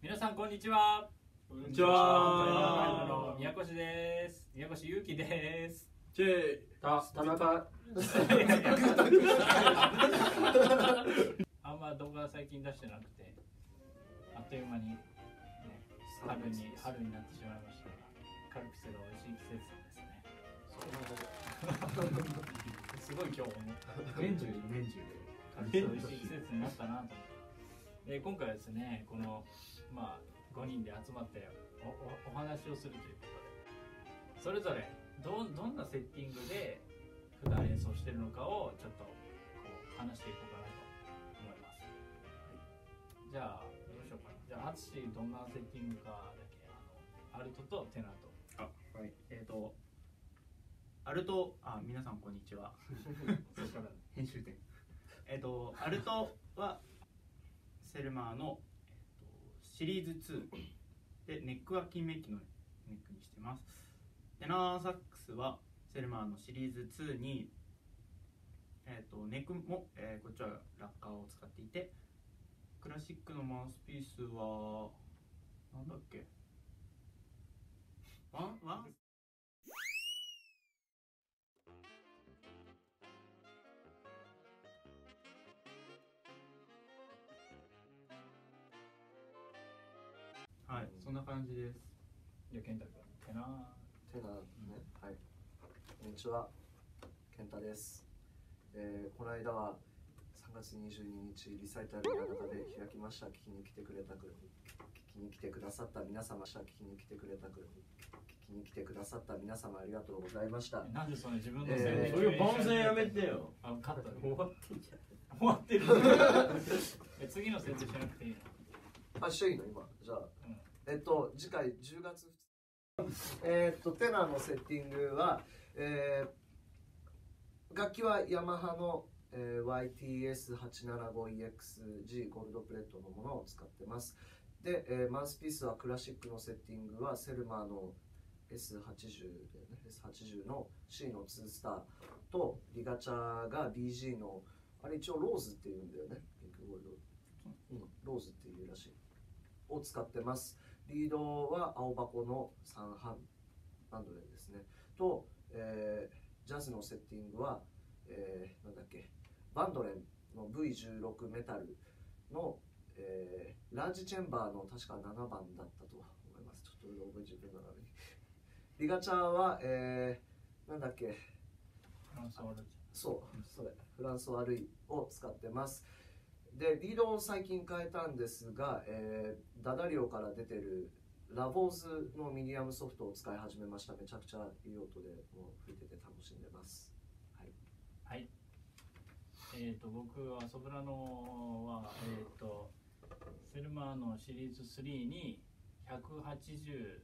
皆さんこんにちは。こんにちはの宮越です。宮越ゆうきです。チェた田中 あ動画最近出してなくて、あっという間に、ね、春に春になってしまいましたが、カルピスが美味しい季節ですね。すごい今日思った。年中年中カルピス美味しい季節になったなと思って。で今回はですね、このまあ5人で集まっておおお話をするということで、それぞれどんどんなセッティングで普段演奏してるのかをちょっとこう話していこうかなとじゃあどうしようかな。じゃあ淳どんなセッティングかだけ？あのアルトとテナーと。はい。えっ、とアルトあ皆さんこんにちは。編集点。えっ、とアルトはセルマーの、えー、とシリーズ2でネックは金メッキのネックにしてます。テナーサックスはセルマーのシリーズ2にえっ、とネックも、えーこっちはラッカーを使っていてクラシックのマウスピースはなんだっけ？ワン？ワン？はいそんな感じですじゃあ健太君テナー。てなね、はい。こんにちは。健太です。えー、この間は3月22日リサイタルの中で開きました。聞きに来てくれたく、聞きに来てくださった。皆様、聞きに来てくれたく、聞きに来てくださった。皆様ありがとうございました。なんでその自分のえーそういう番宣やめてよ。あ、カットで終わってんじゃん。終わってる。え次の設定しなくていいの？あ、していいの？今。じゃあ、うん。えっと、次回10月2日。えっと、テナーのセッティングは、えー楽器はヤマハの、えー YTS875EXG ゴールドプレートのものを使ってます。で、えーマウスピースはクラシックのセッティングはセルマーの S80 だよね S80 の C の2スターとリガチャが BG のあれ一応ローズっていうんだよねピンクゴールド、うん、ローズっていうらしい。を使ってます。リードは青箱の3半バンドレンですね。と、えージャズのセッティングは、えーなんだっけバンドレンの V16 メタルの、えーラージチェンバーの確か7番だったと思いますちょっと覚え自分の中に リガチャーは、えーなんだっけ？フランソワールドそう、それ、フランソワルイを使ってます。で、リードを最近変えたんですが、えーダダリオから出てるラボーズのミディアムソフトを使い始めました。めちゃくちゃいい音でもう吹いてて楽しんでます。はい。はいえっ、と僕はソプラノはえっ、とセルマーのシリーズ3に180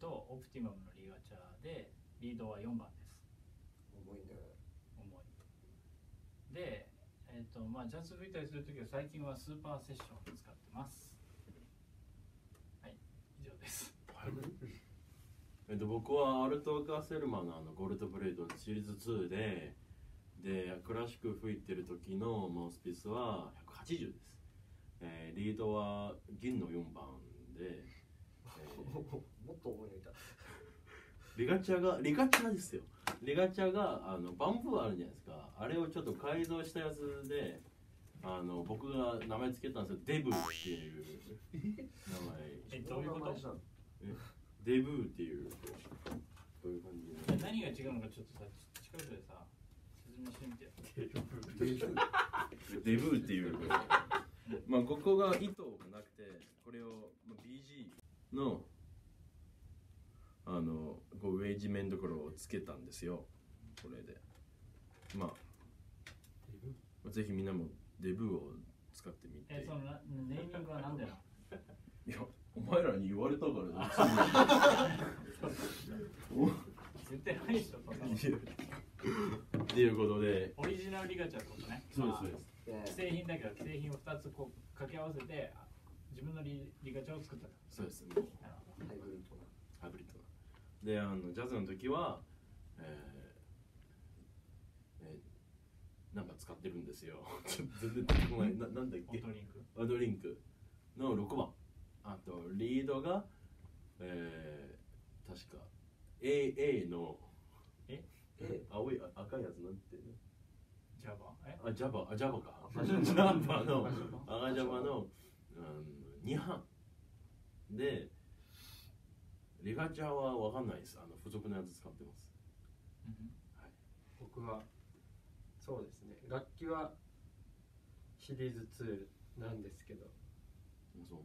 とオプティマムのリガチャーでリードは4番です。重いね。重い。でえっ、とまあジャズ吹いたりするときは最近はスーパーセッションを使ってます。はい以上です。えっと、僕はアルト・ガセルマのあのゴールドブレードシリーズ2ででクラシック吹いてる時のマウスピースは180です、えーリードは銀の4番で、え ーもっと重いのいた。リガチャがリガチャですよ。リガチャがあのバンブーあるじゃないですか。あれをちょっと改造したやつであの僕が名前つけたんですよ。デブっていう名前。えどういうこと？デブーっていうこういう感じで。何が違うのかちょっとさ近くでさ説明してみてよデブーっていうまあここが糸がなくてこれをまあ BG のあのこうウェイジメントころをつけたんですよこれでまあぜひみんなもデブーを使ってみて。えそのなネーミングは何でなの。いやお前らに言われたから言って ないでしょ っていうことで。オリジナルリガチャってことね。そうですまあそうです。で既製品だけど既製品を2つこう掛け合わせてあ自分のリリガチャを作った。とそうです。もうなるほどハイブリッドなハイブリッドなであのジャズの時はえーえーなんか使ってるんですよ。ちょっと全然出てこない。ななんだっけ？オートリンク。アドリンク。の6番。あとリードがえー、確か AA の。ええ？青いあ赤いやつなんていうの？ジャバえ？あ、ジャバ、あ、ジャバか。赤ジャバの赤ジャバ、赤ジャバの、うん、2班。で、リガチャはわかんないです。あの、付属のやつ使ってます。僕はそうですね楽器はシリーズ2なんですけどそう。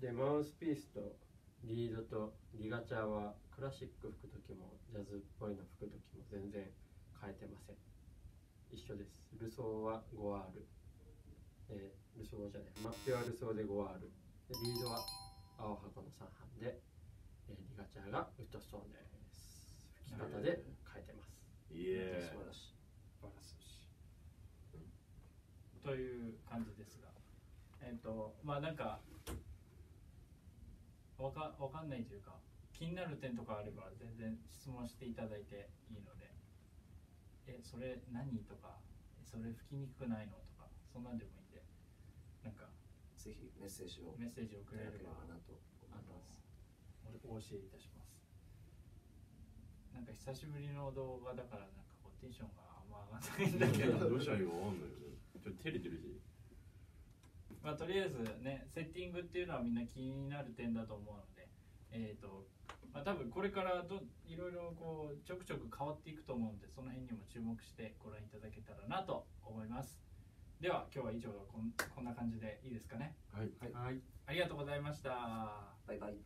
でマウスピースとリードとリガチャはクラシック吹く時もジャズっぽいの吹く時も全然変えてません。一緒です。ルソーは 5R、えールソーじゃない。マッピはルソーで 5R でリードは青箱の3班で、えーリガチャがウッドストーンです。吹き方で変えてます。いえ素晴らしい。素晴らし。いという感じですが。えっ、とまあなんかわかわかんないというか気になる点とかあれば全然質問していただいていいので。えそれ何とかそれ吹きにくくないのとかそんなんでもいいんで。なんかぜひメッセージをメッセージをくいただけれれればばなと思います。おお教えいたします。なんか久しぶりの動画だからなんかこうテンションがあんま上がらないんだけど。どうしたらいいかわかんないよ。ね。ちょっと照れてるし。まあ、とりあえずねセッティングっていうのはみんな気になる点だと思うのでえっ、とまあ多分これからどいろいろこうちょくちょく変わっていくと思うんでその辺にも注目してご覧いただけたらなと思います。では今日は以上こんこんな感じでいいですかね。はい。はい。ありがとうございました。バイバイ